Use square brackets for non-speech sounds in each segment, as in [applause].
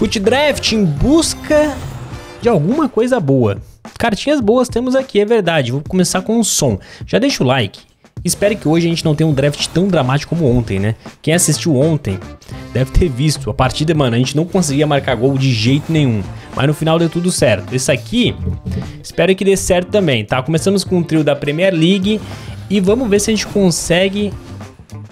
Foot Draft em busca de alguma coisa boa. Cartinhas boas temos aqui, é verdade. Vou começar com um som. Já deixa o like. Espero que hoje a gente não tenha um draft tão dramático como ontem, né? Quem assistiu ontem deve ter visto. A partida, mano, a gente não conseguia marcar gol de jeito nenhum. Mas no final deu tudo certo. Esse aqui, espero que dê certo também, tá? Começamos com o trio da Premier League e vamos ver se a gente consegue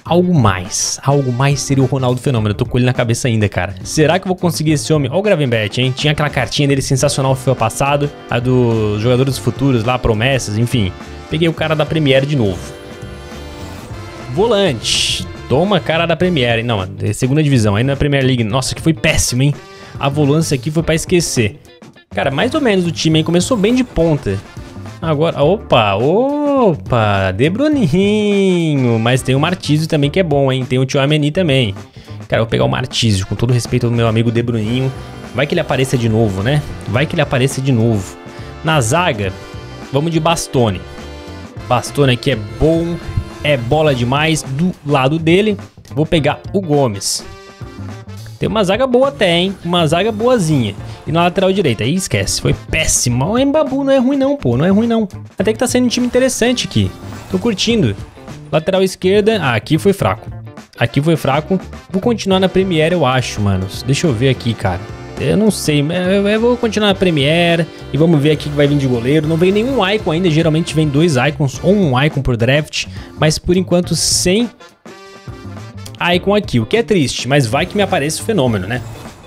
algo mais. Algo mais seria o Ronaldo Fenômeno. Eu tô com ele na cabeça ainda, cara. Será que eu vou conseguir esse homem? Olha o Gravenbert, hein? Tinha aquela cartinha dele sensacional no FIFA passado, a dos jogadores futuros lá, promessas, enfim. Peguei o cara da Premier de novo. Volante. Toma cara da Premier. Não, é segunda divisão, aí na Premier League. Nossa, que foi péssimo, hein? A volância aqui foi pra esquecer. Cara, mais ou menos o time aí começou bem de ponta. Agora, opa, opa, De Bruninho. Mas tem o Martizio também que é bom, hein? Tem o Tio Ameni também. Cara, eu vou pegar o Martizio, com todo respeito ao meu amigo De Bruninho. Vai que ele apareça de novo, né? Vai que ele apareça de novo. Na zaga, vamos de Bastone. Bastone aqui é bom, é bola demais do lado dele. Vou pegar o Gomes. Tem uma zaga boa até, hein? Uma zaga boazinha. E na lateral direita, aí esquece, foi péssimo. O Embabu não é ruim não, pô, não é ruim não. Até que tá sendo um time interessante aqui. Tô curtindo. Lateral esquerda, ah, aqui foi fraco. Aqui foi fraco. Vou continuar na Premiere, eu acho, manos. Deixa eu ver aqui, cara. Eu não sei, eu vou continuar na Premiere e vamos ver aqui que vai vir de goleiro. Não vem nenhum icon ainda, geralmente vem dois icons ou um icon por draft, mas por enquanto sem icon aqui, o que é triste, mas vai que me aparece o fenômeno, né?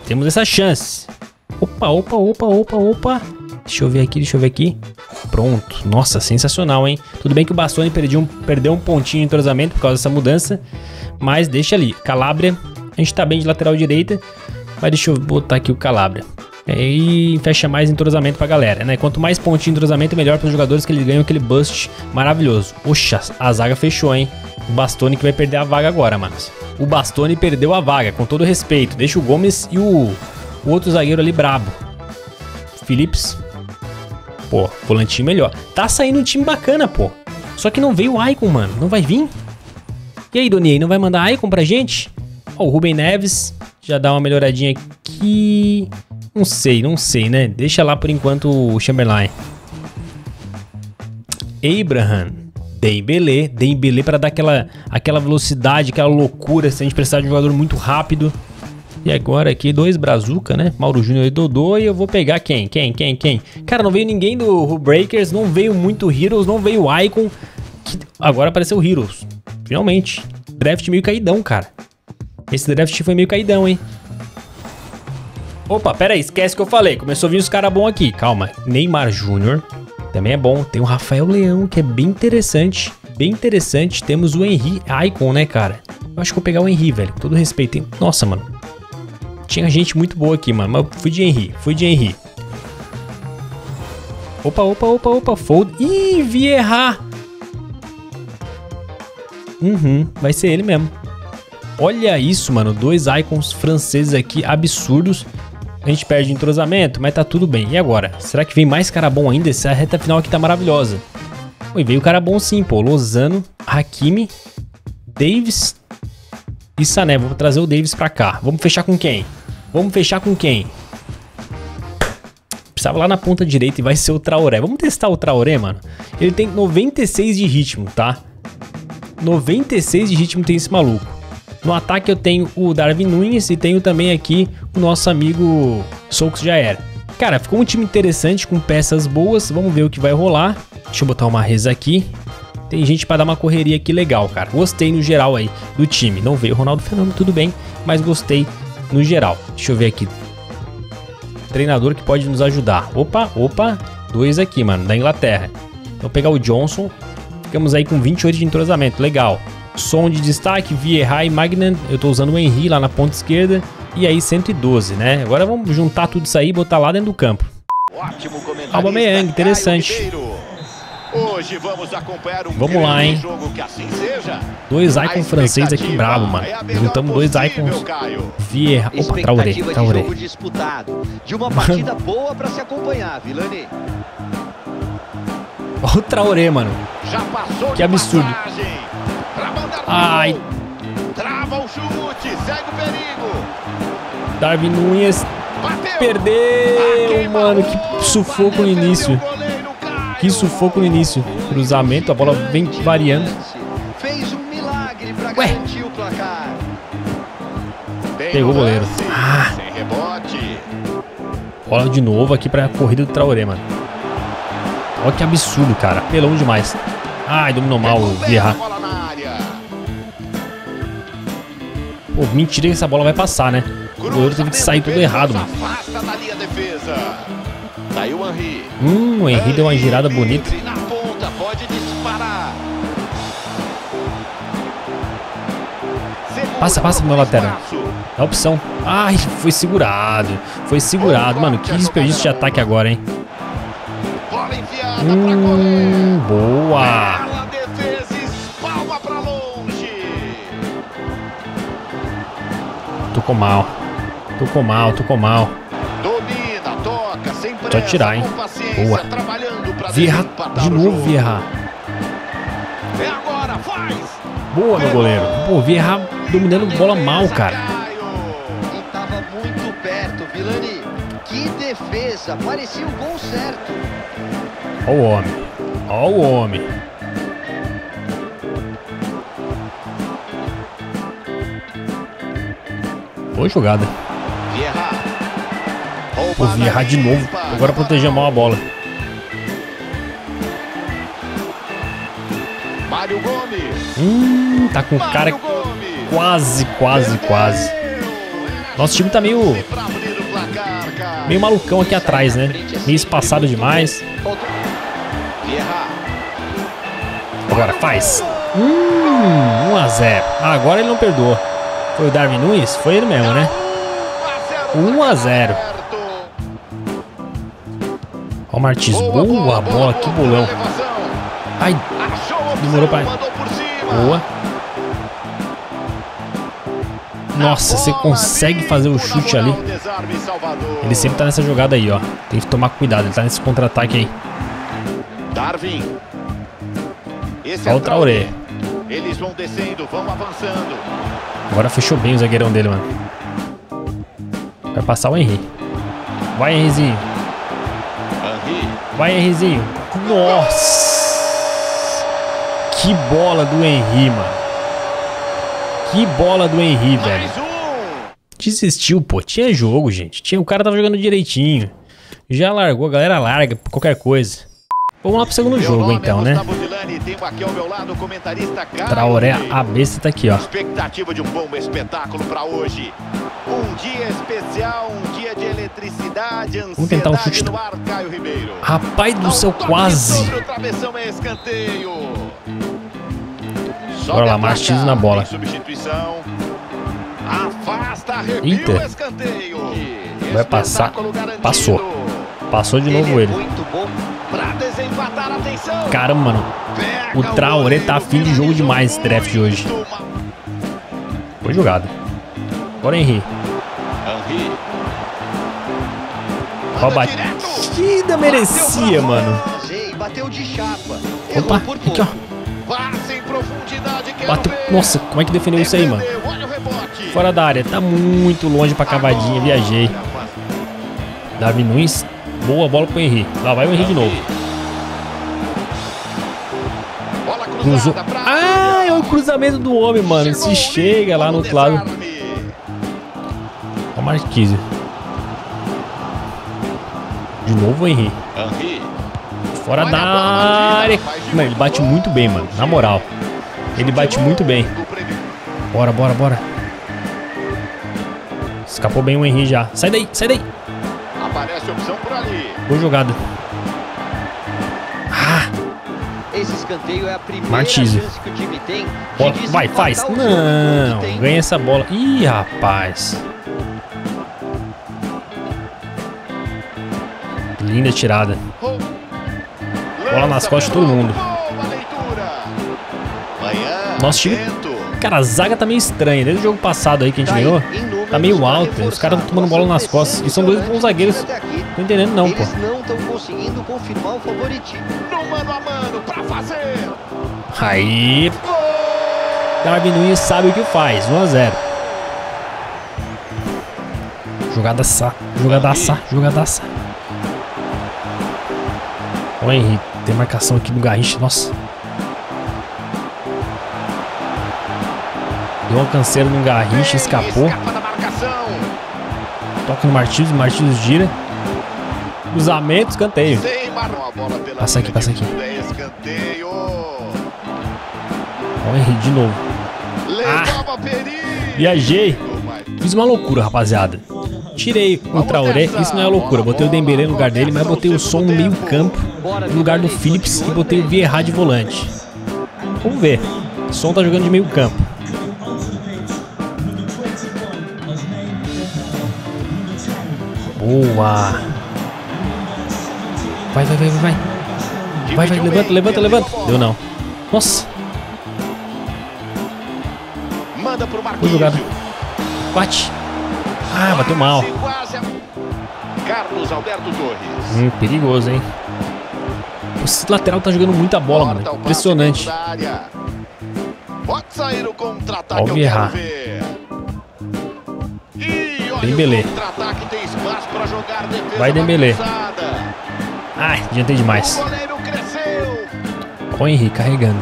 Temos essa chance. Opa, opa, opa, opa, opa. Deixa eu ver aqui, deixa eu ver aqui. Pronto. Nossa, sensacional, hein? Tudo bem que o Bastoni perdeu um, perdeu um pontinho de entrosamento por causa dessa mudança, mas deixa ali. Calabria, a gente tá bem de lateral direita. Mas deixa eu botar aqui o Calabria. E fecha mais entrosamento pra galera, né? Quanto mais pontinho de entrosamento, melhor para os jogadores que eles ganham aquele bust maravilhoso. Oxa, a zaga fechou, hein? O Bastoni que vai perder a vaga agora, manos. O Bastoni perdeu a vaga, com todo respeito. Deixa o Gomes e o, o outro zagueiro ali brabo. Phillips. Pô, volantinho melhor. Tá saindo um time bacana, pô. Só que não veio o Icon, mano. Não vai vir? E aí, Donier, não vai mandar Icon pra gente? Ó, o Ruben Neves já dá uma melhoradinha aqui. Não sei, não sei, né? Deixa lá por enquanto o Chamberlain. Abraham. Dembele, Dembele para dar aquela, aquela velocidade, aquela loucura, se a gente precisar de um jogador muito rápido. E agora aqui, dois Brazuca, né? Mauro Júnior e Dodô. E eu vou pegar quem? Quem? Quem? Quem? Cara, não veio ninguém do Breakers, não veio muito Heroes, não veio Icon. Que... Agora apareceu Heroes. Finalmente. Draft meio caidão, cara. Esse draft foi meio caidão, hein? Opa, pera aí, esquece que eu falei. Começou a vir os caras bons aqui. Calma. Neymar Júnior também é bom. Tem o Rafael Leão, que é bem interessante. Bem interessante. Temos o Henry Icon, né, cara? Eu acho que vou pegar o Henry, velho. Com todo respeito. Nossa, mano. Tinha gente muito boa aqui, mano. Mas fui de Henry. Fui de Henry. Opa, opa, opa, opa. Fold. Ih, Vieira. Uhum, vai ser ele mesmo. Olha isso, mano. Dois icons franceses aqui absurdos. A gente perde entrosamento, mas tá tudo bem. E agora? Será que vem mais cara bom ainda? Essa reta final aqui tá maravilhosa. Oi, veio cara bom sim, pô. Lozano, Hakimi, Davis e Sané. Vou trazer o Davis pra cá. Vamos fechar com quem? Vamos fechar com quem? Precisava lá na ponta direita e vai ser o Traoré. Vamos testar o Traoré, mano. Ele tem 96 de ritmo, tá? 96 de ritmo tem esse maluco. No ataque eu tenho o Darwin Nunes e tenho também aqui o nosso amigo Souks era. Cara, ficou um time interessante com peças boas, vamos ver o que vai rolar. Deixa eu botar uma reza aqui. Tem gente para dar uma correria aqui legal, cara. Gostei no geral aí do time. Não veio o Ronaldo Fenômeno, tudo bem, mas gostei no geral. Deixa eu ver aqui. Treinador que pode nos ajudar. Opa, opa, dois aqui, mano, da Inglaterra. Vou pegar o Johnson. Ficamos aí com 28 de entrosamento, legal. Som de destaque, Vieira e Magnan. Eu tô usando o Henry lá na ponta esquerda. E aí 112, né? Agora vamos juntar tudo isso aí e botar lá dentro do campo. Aubameyang, interessante. Hoje vamos acompanhar um Vamos lá, hein? Assim dois icons franceses aqui brabo, mano. É Juntamos dois icons. Vieira. Opa, Traoré, Traoré. De uma partida [laughs] boa para se acompanhar, Vilani. Olha o Traoré, mano. Que absurdo. Ai. Trava o chute, segue o perigo. Darwin Nunes. perdeu, mano. Que sufoco no início. Que sufoco no início. Cruzamento, a bola vem variando. Fez um milagre pra Ué. garantir o placar. Pegou o goleiro. Ah, bola de novo aqui pra corrida do Traoré, mano. Olha que absurdo, cara. Pelão demais. Ai, dominou mal o Vieira. Mentira que essa bola vai passar, né? O goleiro teve que sair tudo errado, mano. Henry. Hum, o Henry deu uma girada bonita. Passa, passa, meu lateral. Dá opção. Ai, foi segurado. Foi segurado. Mano, que desperdício de ataque agora, hein? Hum, boa. Tocou mal. Tocou mal, tocou mal. Domina, toca, sem pressa, tirar, hein? com Boa. desempatar de novo, jogo. Vieira. É agora, faz. Boa, meu goleiro. Pô, Vieira dominando bola mal, cara. E tava muito perto, Vilani. Que defesa. Parecia o gol certo. Ó o homem. Ó o homem. Boa jogada. Pô, Vieira de novo. Agora proteger mal a bola. Mário Gomes. Hum, tá com cara Mário Gomes. quase, quase, quase. Nosso time tá meio, o cara. meio malucão aqui atrás, né? Meio espaçado demais. Agora faz. Hum, 1 a 0. Ah, agora ele não perdoou. Foi o Darwin Nunes? Foi ele mesmo, né? 1 a 0. Ó o Martins. Boa bola, que bolão. Ai, Demorou pra- boa. Nossa, você consegue fazer o chute ali. Ele sempre tá nessa jogada aí, ó. Tem que tomar cuidado, ele tá nesse contra-ataque aí. Darwin. Esse Ó o Traoré. Eles vão descendo, vão avançando. Agora fechou bem o zagueirão dele, mano. Vai passar o Henry. Vai, Henryzinho. Henry. Vai, Henryzinho. Nossa! Que bola do Henry, mano. Que bola do Henry, velho. Desistiu, pô. Tinha jogo, gente. Tinha, o cara tava jogando direitinho. Já largou, a galera larga qualquer coisa. Vamos lá pro segundo Meu jogo, nome então, é né? Lado Traoré, a besta tá aqui, ó. Expectativa de um bom espetáculo para hoje. Um dia especial, um dia de eletricidade, ansiedade tentar um chute no ar, Caio Ribeiro. Rapaz do um céu, quase. Sobre o travessão é escanteio. Sobe Bora lá, Martins na bola. substituição. Afasta, Eita. Vai passar. Garantido. Passou. Passou de novo é ele. muito Caramba, mano. O Traoré tá afim de jogo demais esse draft de hoje. Foi jogada. Bora. Henry. Ó. Batida merecia, mano. Opa, aqui, ó. Nossa, como é que defendeu isso aí, mano? Fora da área. Tá muito longe pra cavadinha. Viajei. Davi Nunes. Boa bola pro Henry. Lá vai o Henry de novo. Cruzou. Ah, é o cruzamento do homem, mano. Se chega lá no outro lado. o Marquise. De novo o Henry. Fora da área. Mano, ele bate muito bem, mano. Na moral. Ele bate muito bem. Bora, bora, bora. Escapou bem o Henry já. Sai daí, sai daí. Boa jogada. Esse escanteio é a primeira Martins. chance que o time tem bola. Vai, faz. Não, ganha essa bola. Ih, rapaz. Linda tirada. Bola nas costas de todo mundo. Nosso time-. Cara, a zaga tá meio estranha. Desde o jogo passado aí que a gente Tá ganhou, tá meio alta. Os caras estão tomando bola nas costas. E são dois bons zagueiros. Aqui, Tô entendendo não, pô. Conseguindo confirmar o favoritismo. No mano a mano pra fazer. Aí. Darwin Nunes sabe o que faz. 1 a 0 Jogadaça, jogadaça, jogadaça. Ó, Henrique, tem marcação aqui no Garrincha, nossa. Deu uma canseira no Garrincha, escapou. Da marcação. Toca no Martins, Martins gira. Cruzamento, escanteio. Passa aqui, passa aqui. É Henrique de novo. Perigo. Viajei. Fiz uma loucura, rapaziada. Tirei o Traoré, isso não é loucura. Botei o Dembélé no lugar dele, mas botei o som no meio campo, no lugar do Phillips e botei o Vieira de volante. Vamos ver. O som tá jogando de meio campo. Boa. Vai, vai, vai, vai, vai. Vai, levanta, levanta, levanta. Deu não. Nossa, Manda pro boa Marquinhos. jogada. Bate. Ah, bateu mal. Carlos Alberto Torres. Hum, perigoso, hein? Esse lateral tá jogando muita bola, mano. Impressionante. Pode sair o contra-ataque. E jogar defesa Vai, Dembélé. bagunçada. Ai, adiantei demais. O goleiro cresceu. Ó o Henrique carregando.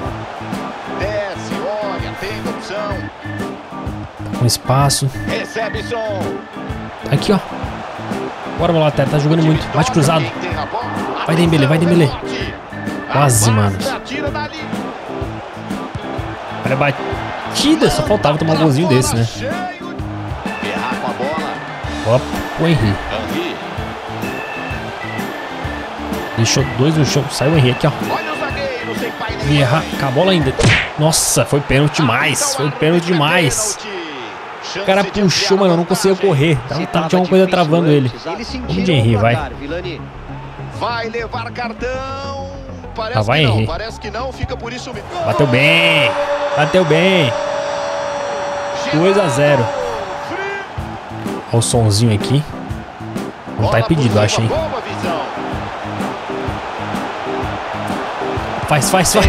Desce, olha, tem opção. Com espaço. Recebe som. Aqui, ó. Bora, lateral. Tá jogando muito. Bate cruzado. Vai, Dembélé, vai, Dembélé. rebote. Quase, mano. Olha a batida. Só faltava tomar um golzinho desse, né? Ó, o Henrique. Deixou dois no chão. Saiu o Henrique aqui, ó. Olha Vieira com a bola ainda. Nossa, foi pênalti demais. Foi pênalti demais. O cara puxou, mano. Não conseguia correr. Tava, tava, tinha uma coisa travando ele. Vamos de Henrique, vai. Vai levar cartão. Parece Ah, vai, que não, Henry. parece que não, fica por isso. Bateu bem. Bateu bem. 2 a 0. Ó o sonzinho aqui. Não tá impedido, acho, hein? Faz, faz, faz.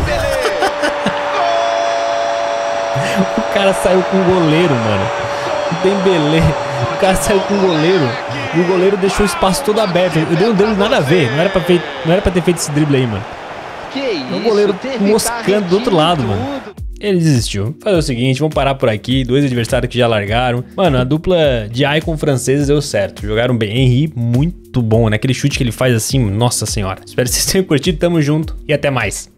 O cara saiu com o goleiro, mano. O Dembélé. O cara saiu com o goleiro. E o goleiro deixou o espaço todo aberto. Eu dei um drible nada a ver. Não era pra, fei- não era pra ter feito esse drible aí, mano. Que O goleiro teve que moscando do outro lado, mano. Ele desistiu. Fazer o seguinte, vamos parar por aqui. Dois adversários que já largaram. Mano, a dupla de Ai com franceses deu certo. Jogaram bem. Henry, muito bom, né? Aquele chute que ele faz assim, nossa senhora. Espero que vocês tenham curtido. Tamo junto e até mais.